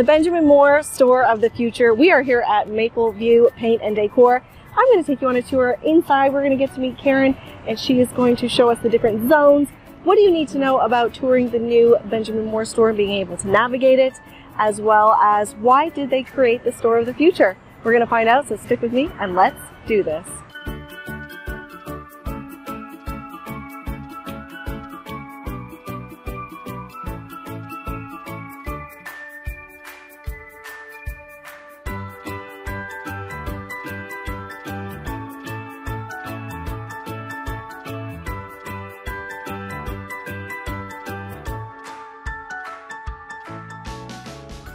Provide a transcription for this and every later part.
the Benjamin Moore Store of the Future. We are here at Mapleview Paint and Decor. I'm going to take you on a tour inside. We're going to get to meet Karen and she is going to show us the different zones. What do you need to know about touring the new Benjamin Moore store and being able to navigate it, as well as why did they create the store of the future? We're going to find out, so stick with me and let's do this.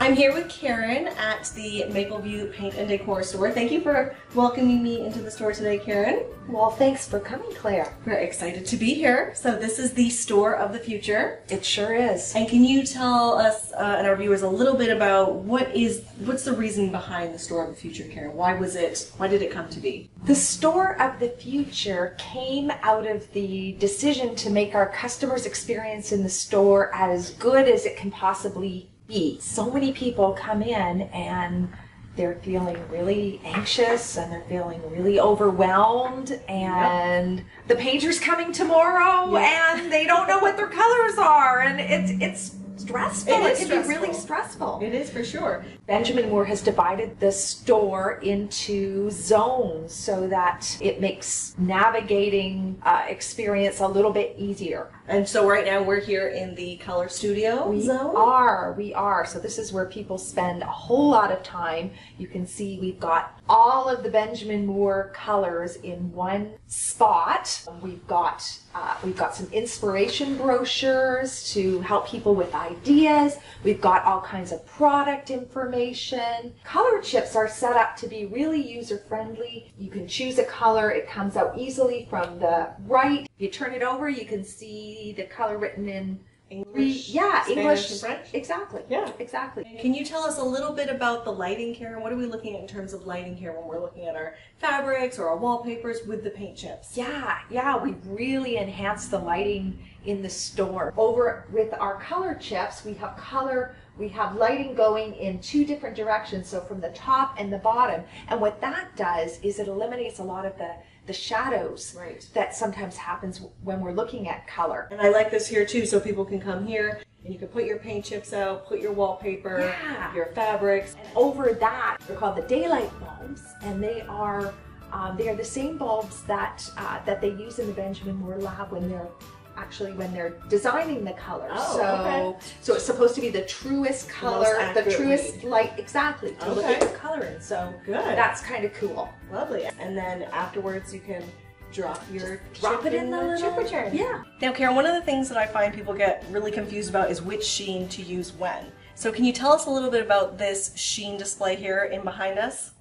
I'm here with Karen at the Mapleview Paint and Decor store. Thank you for welcoming me into the store today, Karen. Well, thanks for coming, Claire. We're excited to be here. So this is the store of the future. It sure is. And can you tell us uh, and our viewers a little bit about what is what's the reason behind the store of the future, Karen? Why was it? Why did it come to be? The store of the future came out of the decision to make our customers' experience in the store as good as it can possibly be. So many people come in and they're feeling really anxious and they're feeling really overwhelmed and yep. the painter's coming tomorrow yep. and they don't know what their colors are and it's it's stressful. It, it can stressful. be really stressful. It is for sure. Benjamin Moore has divided the store into zones so that it makes navigating uh, experience a little bit easier. And so right now we're here in the color studio we zone. are, we are. So this is where people spend a whole lot of time. You can see we've got all of the Benjamin Moore colors in one spot. We've got uh, we've got some inspiration brochures to help people with ideas. We've got all kinds of product information. Color chips are set up to be really user friendly. You can choose a color. It comes out easily from the right. If you turn it over, you can see the color written in English, yeah, Spanish, English, French. Exactly. Yeah, exactly. Can you tell us a little bit about the lighting here? and What are we looking at in terms of lighting here when we're looking at our fabrics or our wallpapers with the paint chips? Yeah, yeah, we really enhance the lighting in the store. Over with our color chips, we have color we have lighting going in two different directions, so from the top and the bottom. And what that does is it eliminates a lot of the the shadows right. that sometimes happens when we're looking at color. And I like this here too, so people can come here and you can put your paint chips out, put your wallpaper, yeah. your fabrics. And over that, they're called the daylight bulbs, and they are um, they are the same bulbs that uh, that they use in the Benjamin Moore lab when they're actually when they're designing the colors. Oh, so, okay. so it's supposed to be the truest color, the, the truest light, exactly, to okay. look at the color in. So Good. that's kind of cool. Lovely. And then afterwards you can drop your Just drop it in, in the, the chip return. Yeah. Now, Karen, one of the things that I find people get really confused about is which sheen to use when. So can you tell us a little bit about this sheen display here in behind us?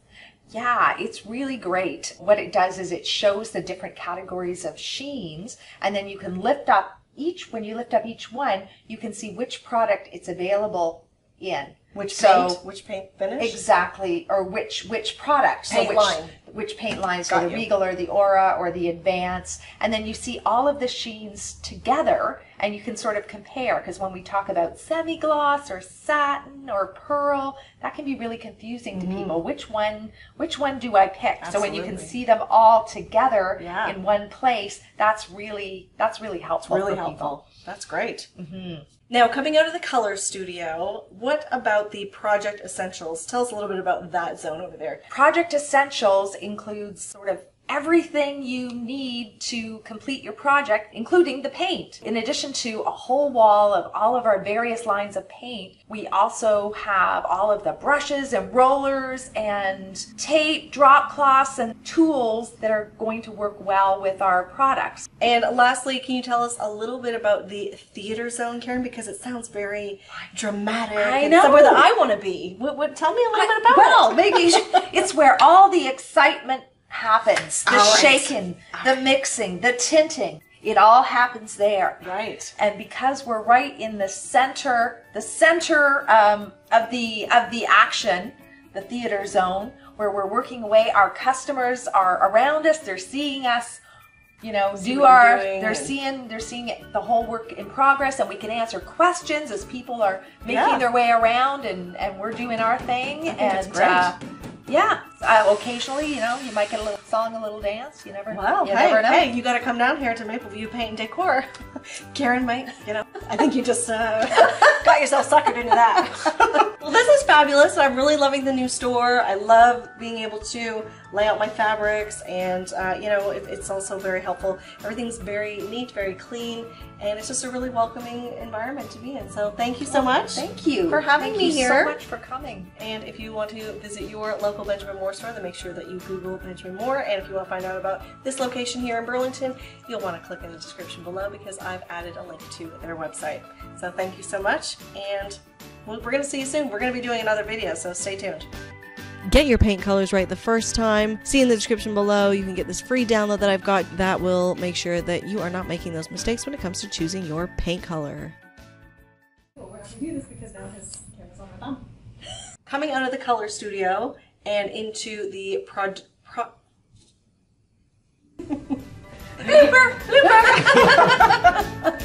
Yeah, it's really great. What it does is it shows the different categories of sheens, and then you can lift up each, when you lift up each one, you can see which product it's available in. Which so, paint? Which paint finish? Exactly, or which which product? Paint so which, line. Which paint lines? Got so the you. Regal or the Aura or the Advance, and then you see all of the sheens together, and you can sort of compare. Because when we talk about semi-gloss or satin or pearl, that can be really confusing to mm. people. Which one? Which one do I pick? Absolutely. So when you can see them all together yeah. in one place, that's really that's really helpful. It's really helpful. People. That's great. Mm-hmm. Now, coming out of the color studio, what about the Project Essentials? Tell us a little bit about that zone over there. Project Essentials includes sort of everything you need to complete your project, including the paint. In addition to a whole wall of all of our various lines of paint, we also have all of the brushes and rollers and tape, drop cloths, and tools that are going to work well with our products. And lastly, can you tell us a little bit about the theater zone, Karen? Because it sounds very dramatic. I know. Somewhere that I want to be. What, what, tell me a little bit about well, it. Well, maybe it's where all the excitement happens. The right. shaking, the mixing, the tinting. It all happens there. Right. And because we're right in the center, the center um, of the of the action, the theater zone, where we're working away, our customers are around us. They're seeing us you know, See do our they're seeing they're seeing the whole work in progress, and we can answer questions as people are making Yeah. their way around, and and we're doing our thing. and. Uh, yeah, uh, occasionally, you know, you might get a little song, a little dance. You never, Wow, you hey, never know. hey, you got to come down here to Mapleview Paint and Decor. Karen might, you know, I think you just uh, got yourself suckered into that. well, fabulous. I'm really loving the new store. I love being able to lay out my fabrics, and uh, you know, it, it's also very helpful. Everything's very neat, very clean, and it's just a really welcoming environment to be in. So, thank you so much. Thank you for having Thank me here. Thank you. So much for coming. And if you want to visit your local Benjamin Moore store, then make sure that you Google Benjamin Moore. And if you want to find out about this location here in Burlington, you'll want to click in the description below because I've added a link to their website. So thank you so much, and we're going to see you soon. We're going to be doing another video, so stay tuned. Get your paint colors right the first time. See in the description below, you can get this free download that I've got that will make sure that you are not making those mistakes when it comes to choosing your paint color. Coming out of the color studio and into the prod. Pro- Blooper! Blooper!